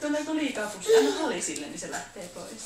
Tulee liikaa pussia. Anna halisille, niin se lähtee pois.